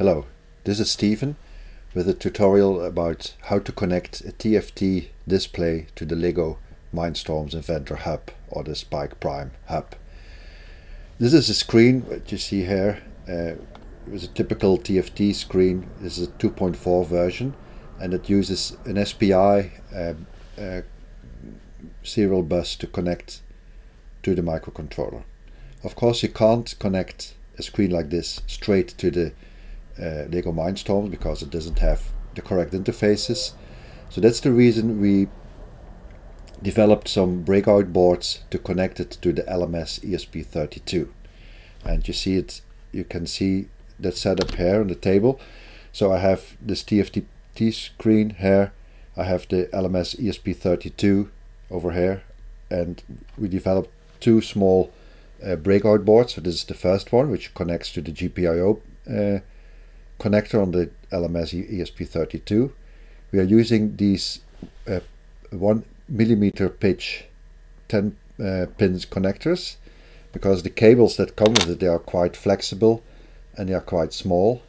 Hello, this is Stefan with a tutorial about how to connect a TFT display to the LEGO Mindstorms Inventor Hub or the Spike Prime Hub. This is a screen that you see here. Uh, it was a typical TFT screen. This is a 2.4 version and it uses an SPI uh, uh, serial bus to connect to the microcontroller. Of course you can't connect a screen like this straight to the uh, Lego Mindstorms because it doesn't have the correct interfaces. So that's the reason we developed some breakout boards to connect it to the LMS ESP32. And you see it, you can see that setup here on the table. So I have this TFT screen here, I have the LMS ESP32 over here, and we developed two small uh, breakout boards. So this is the first one, which connects to the GPIO uh, connector on the LMS ESP32. We are using these uh, 1 millimeter pitch 10 uh, pins connectors because the cables that come with it they are quite flexible and they are quite small.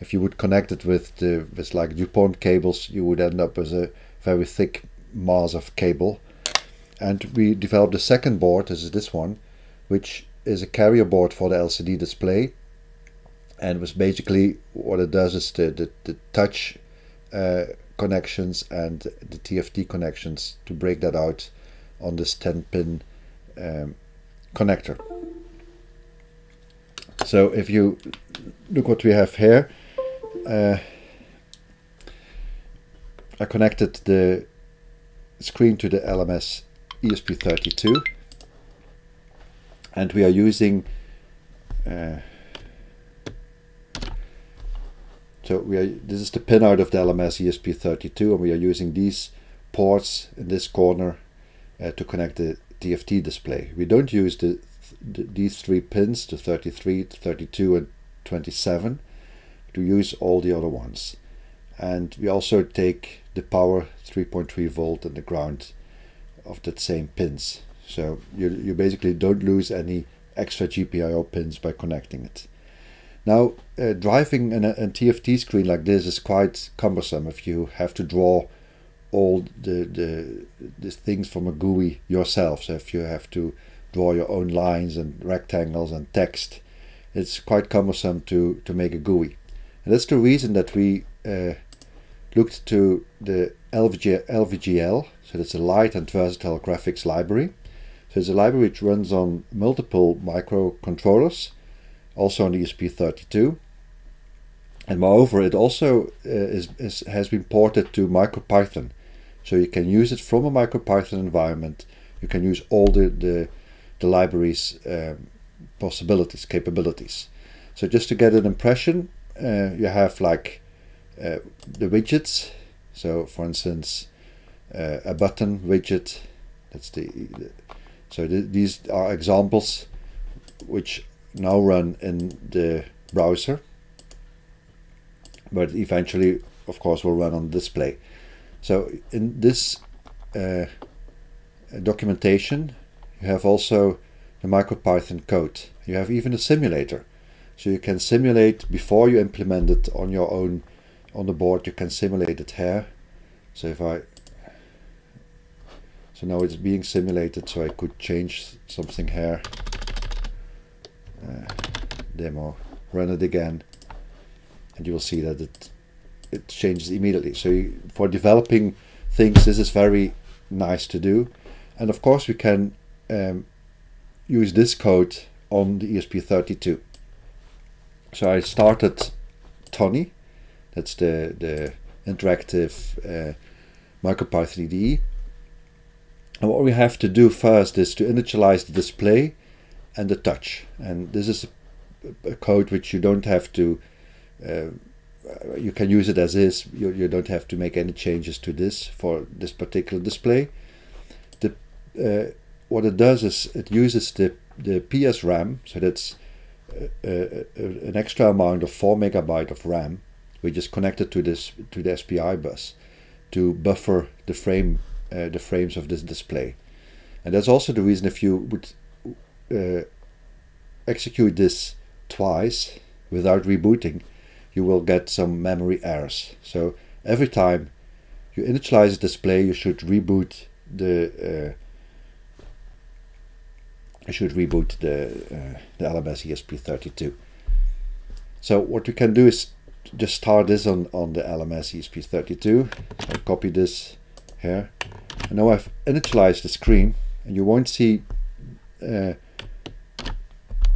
If you would connect it with the with like DuPont cables you would end up with a very thick mass of cable. And we developed a second board, this is this one, which is a carrier board for the LCD display and was basically what it does is the, the, the touch uh, connections and the TFT connections to break that out on this 10 pin um, connector. So if you look what we have here, uh, I connected the screen to the LMS ESP32 and we are using uh, So we are, this is the pinout of the LMS ESP32 and we are using these ports in this corner uh, to connect the TFT display. We don't use the, the, these three pins, the 33, 32 and 27, to use all the other ones. And we also take the power 3.3 volt and the ground of that same pins. So you, you basically don't lose any extra GPIO pins by connecting it. Now, uh, driving an, a TFT screen like this is quite cumbersome if you have to draw all the, the, the things from a GUI yourself. So if you have to draw your own lines and rectangles and text, it's quite cumbersome to, to make a GUI. And that's the reason that we uh, looked to the LVG, LVGL, so that's a light and versatile graphics library. So it's a library which runs on multiple microcontrollers also on ESP32. And moreover, it also uh, is, is, has been ported to MicroPython. So you can use it from a MicroPython environment. You can use all the, the, the library's um, possibilities, capabilities. So just to get an impression, uh, you have like uh, the widgets. So for instance, uh, a button widget. That's the, the so the, these are examples which now run in the browser. But eventually of course will run on display. So in this uh, documentation you have also the MicroPython code. You have even a simulator. So you can simulate before you implement it on your own on the board you can simulate it here. So if I so now it's being simulated so I could change something here uh, demo run it again and you will see that it it changes immediately. So you, for developing things this is very nice to do. And of course we can um, use this code on the ESP32 so I started Thonny that's the the interactive uh, MicroPython IDE and what we have to do first is to initialize the display and the touch. And this is a, a code which you don't have to, uh, you can use it as is. You, you don't have to make any changes to this for this particular display. The uh, What it does is it uses the, the PS RAM, so that's uh, uh, an extra amount of 4 megabyte of RAM, which is connected to this to the SPI bus to buffer the frame uh, the frames of this display. And that's also the reason if you would uh, execute this twice without rebooting, you will get some memory errors. So every time you initialize a display, you should reboot the uh, you should reboot the uh, the LMS ESP32. So what we can do is just start this on on the LMS ESP32. I copy this here, and now I've initialized the screen, and you won't see. Uh,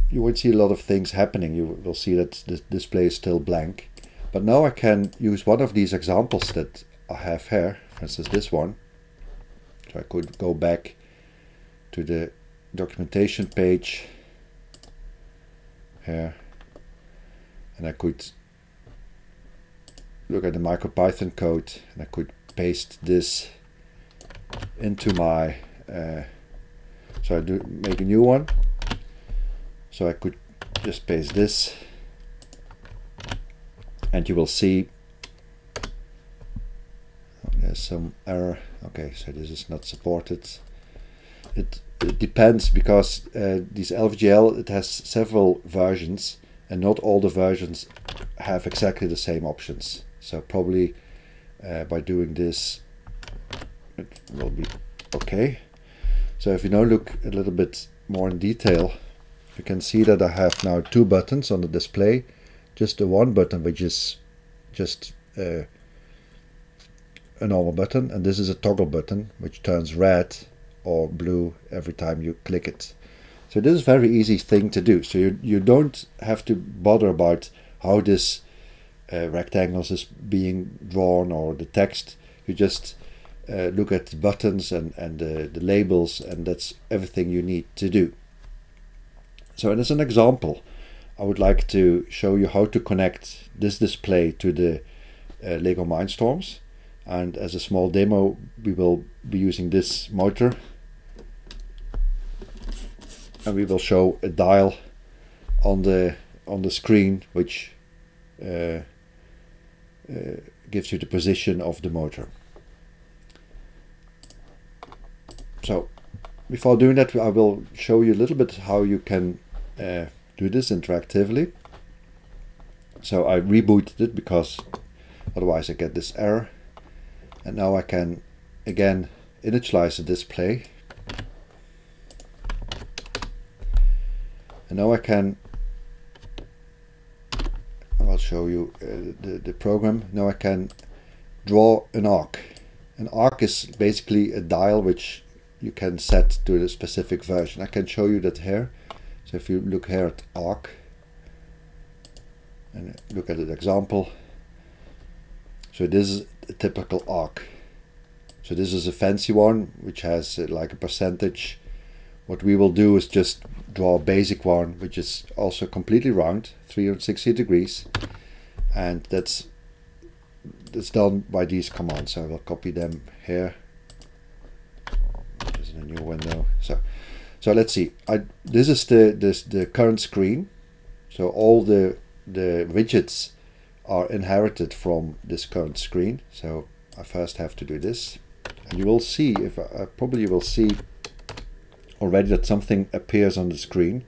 you won't see a lot of things happening. You will see that the display is still blank. But now I can use one of these examples that I have here, for instance this one. So I could go back to the documentation page here and I could look at the MicroPython code and I could paste this into my uh, so I do make a new one so I could just paste this. And you will see oh, there's some error. Okay so this is not supported. It, it depends because uh, this LVGL it has several versions and not all the versions have exactly the same options. So probably uh, by doing this it will be okay. So if you now look a little bit more in detail you can see that I have now two buttons on the display. Just the one button which is just uh, a normal button and this is a toggle button which turns red or blue every time you click it. So this is very easy thing to do. So you, you don't have to bother about how this uh, rectangles is being drawn or the text. You just uh, look at the buttons and, and the labels and that's everything you need to do so as an example, I would like to show you how to connect this display to the uh, LEGO Mindstorms. And as a small demo, we will be using this motor. And we will show a dial on the on the screen, which uh, uh, gives you the position of the motor. So before doing that, I will show you a little bit how you can uh, do this interactively. So I rebooted it because otherwise I get this error. And now I can again initialize the display. And now I can, I'll show you uh, the, the program. Now I can draw an arc. An arc is basically a dial which you can set to a specific version. I can show you that here. So if you look here at arc and look at the example, so this is a typical arc. So this is a fancy one which has uh, like a percentage. What we will do is just draw a basic one which is also completely round, 360 degrees, and that's that's done by these commands. So I will copy them here. This is a new window. So so let's see. I, this is the this the current screen. So all the the widgets are inherited from this current screen. So I first have to do this, and you will see if I, I probably will see already that something appears on the screen.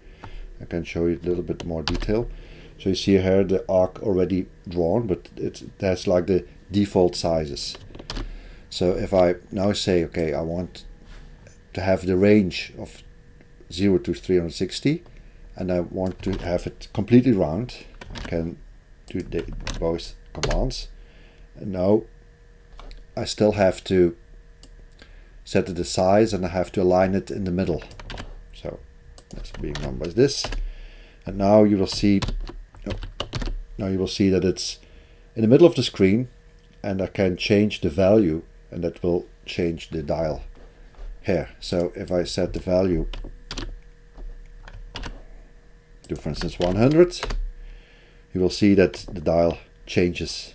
I can show you a little bit more detail. So you see here the arc already drawn, but it has like the default sizes. So if I now say, okay, I want to have the range of 0 to 360 and I want to have it completely round. I can do the, both commands. And now I still have to set the size and I have to align it in the middle. So that's being done by this. And now you will see oh, now you will see that it's in the middle of the screen and I can change the value and that will change the dial here. So if I set the value do for instance 100 you will see that the dial changes.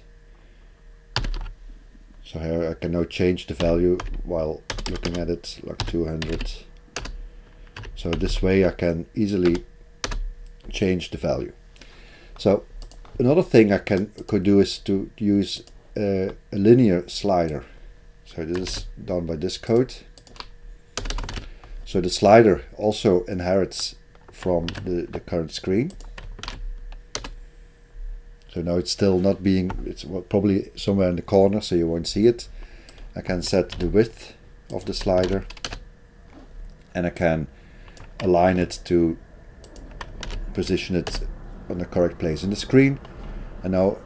So here I can now change the value while looking at it like 200 so this way I can easily change the value. So another thing I can could do is to use a, a linear slider. So this is done by this code. So the slider also inherits from the, the current screen. So now it's still not being, it's probably somewhere in the corner so you won't see it. I can set the width of the slider and I can align it to position it on the correct place in the screen and now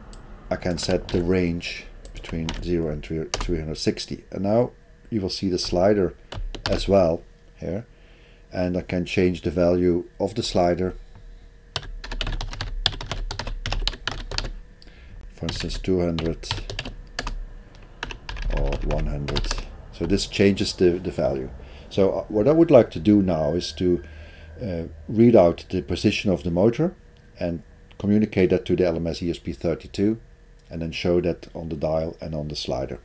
I can set the range between 0 and 360 and now you will see the slider as well here and I can change the value of the slider for instance 200 or 100 so this changes the, the value so uh, what I would like to do now is to uh, read out the position of the motor and communicate that to the LMS ESP32 and then show that on the dial and on the slider.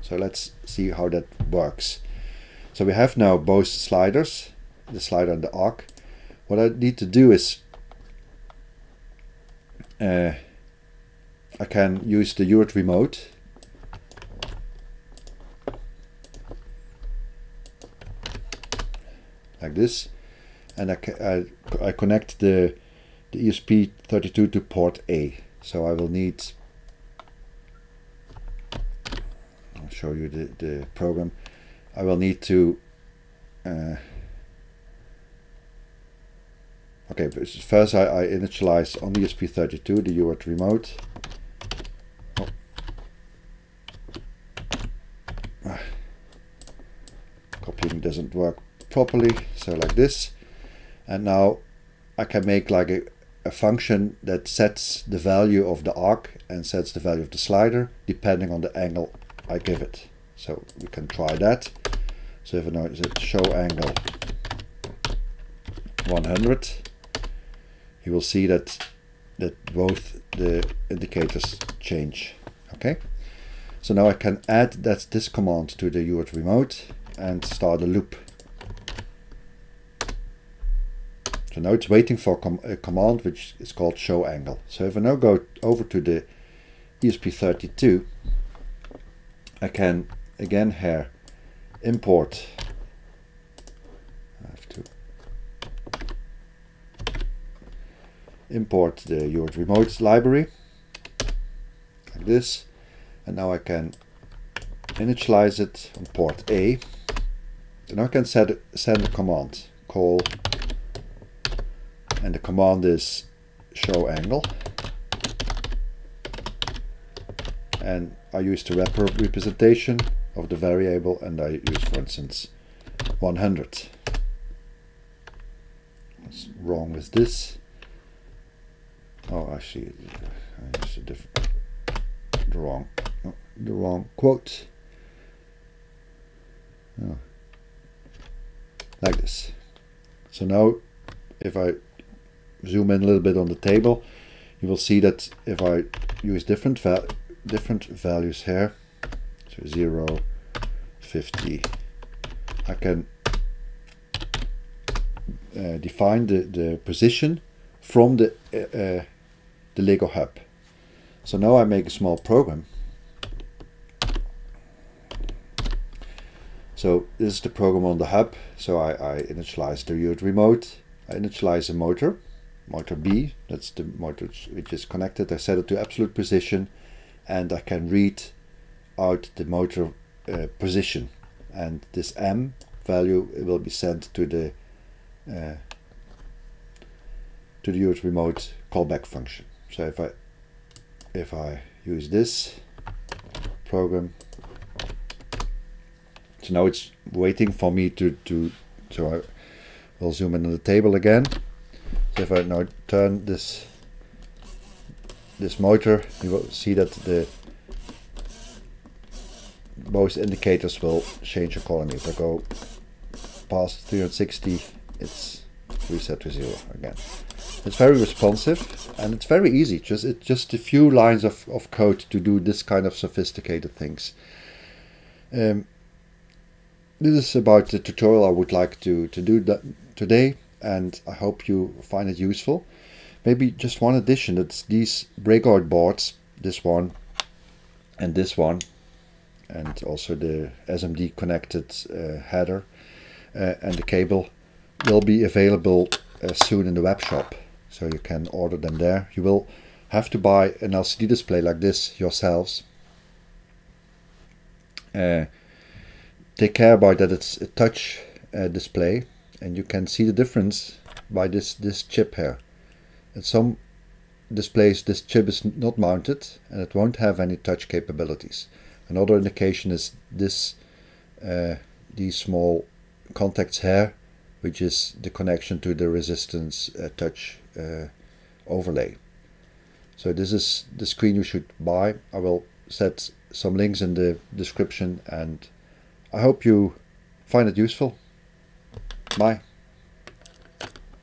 So let's see how that works. So we have now both sliders, the slide and the arc. What I need to do is uh, I can use the UART remote. Like this. And I, I, I connect the, the ESP32 to port A. So I will need I'll show you the, the program. I will need to uh, okay first I, I initialize on the ESP32 the UART remote. Oh. copying doesn't work properly so like this. And now I can make like a, a function that sets the value of the arc and sets the value of the slider depending on the angle I give it. So we can try that. So if I know it show angle 100 you will see that that both the indicators change okay so now I can add that this command to the UART remote and start a loop So now it's waiting for com a command which is called show angle. So if I now go over to the ESP32, I can again here import. I have to import the UART remote library like this, and now I can initialize it on port A. And I can set, send a command call and the command is show angle. And I use the wrapper representation of the variable and I use for instance 100 what's wrong with this oh I used a different the wrong oh, the wrong quote. Oh. like this. So now if I zoom in a little bit on the table, you will see that if I use different val different values here, so 0, 50, I can uh, define the, the position from the, uh, uh, the Lego hub. So now I make a small program. So this is the program on the hub. So I, I initialize the UART remote, I initialize a motor, motor B, that's the motor which is connected. I set it to absolute position and I can read out the motor uh, position and this M value will be sent to the uh, to the UART remote callback function. So if I if I use this program so now it's waiting for me to to so I will zoom in on the table again So if I now turn this this motor, you will see that the both indicators will change accordingly. If I go past 360, it's reset to zero again. It's very responsive and it's very easy. Just it's just a few lines of, of code to do this kind of sophisticated things. Um, this is about the tutorial I would like to, to do that today and I hope you find it useful. Maybe just one addition, it's these breakout boards, this one and this one, and also the SMD connected uh, header uh, and the cable will be available uh, soon in the web shop. So you can order them there. You will have to buy an LCD display like this yourselves, uh, take care about that it's a touch uh, display and you can see the difference by this this chip here. At some displays this chip is not mounted and it won't have any touch capabilities. Another indication is this uh, these small contacts here which is the connection to the resistance uh, touch Uh, overlay. So this is the screen you should buy. I will set some links in the description and I hope you find it useful. Bye.